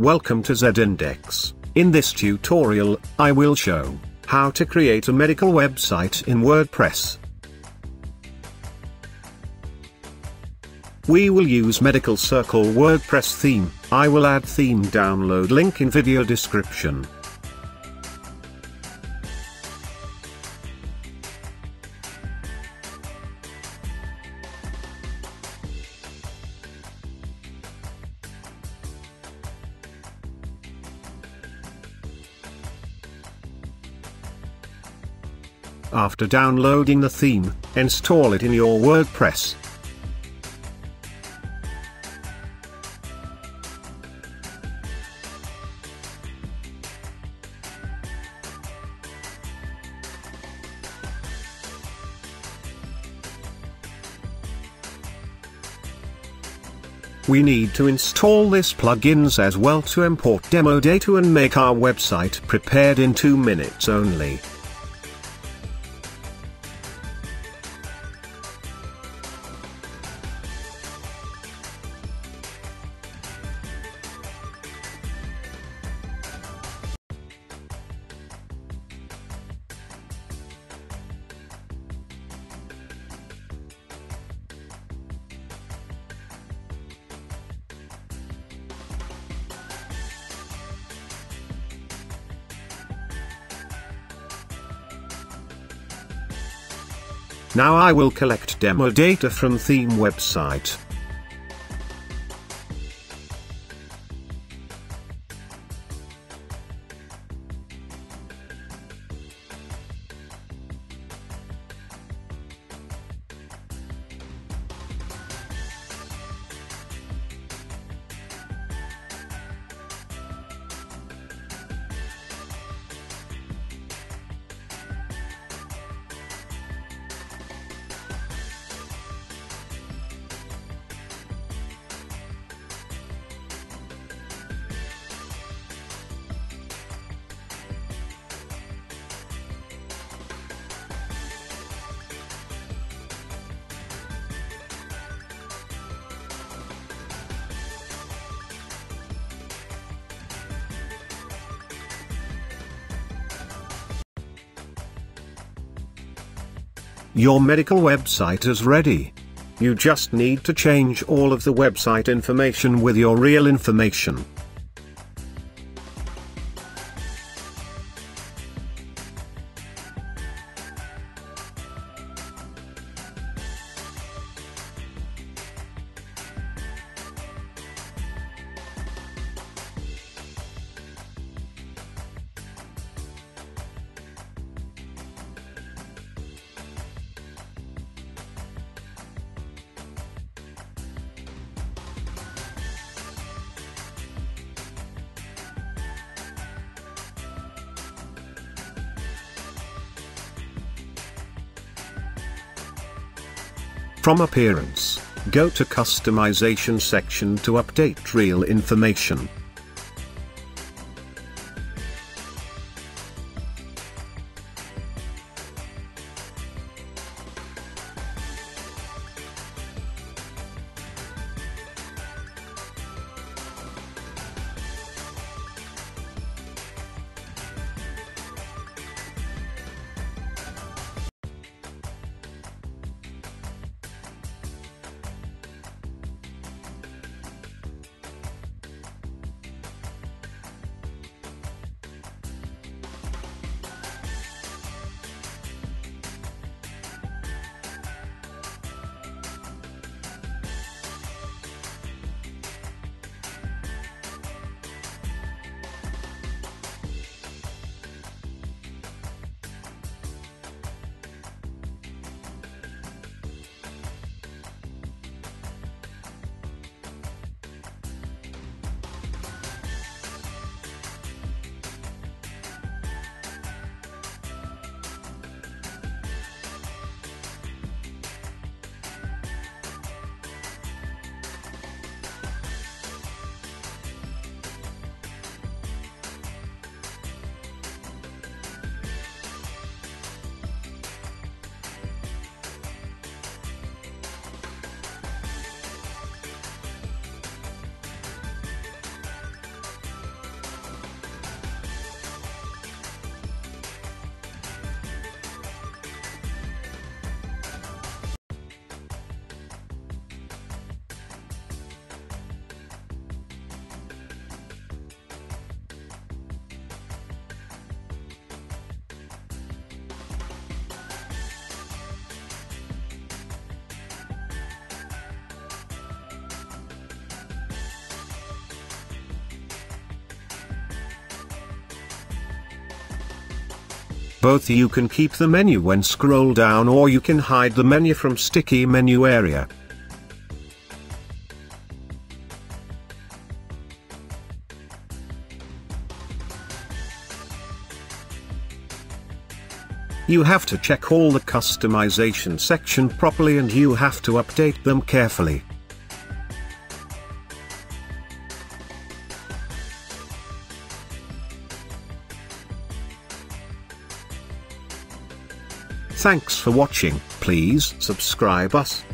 Welcome to Z-Index. In this tutorial, I will show how to create a medical website in WordPress. We will use Medical Circle WordPress theme. I will add theme download link in video description. After downloading the theme, install it in your WordPress. We need to install this plugins as well to import demo data and make our website prepared in 2 minutes only. Now I will collect demo data from theme website. Your medical website is ready. You just need to change all of the website information with your real information. From Appearance, go to Customization section to update real information. Both you can keep the menu when scroll down or you can hide the menu from sticky menu area. You have to check all the customization section properly and you have to update them carefully. Thanks for watching, please subscribe us.